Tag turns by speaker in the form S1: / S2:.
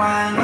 S1: find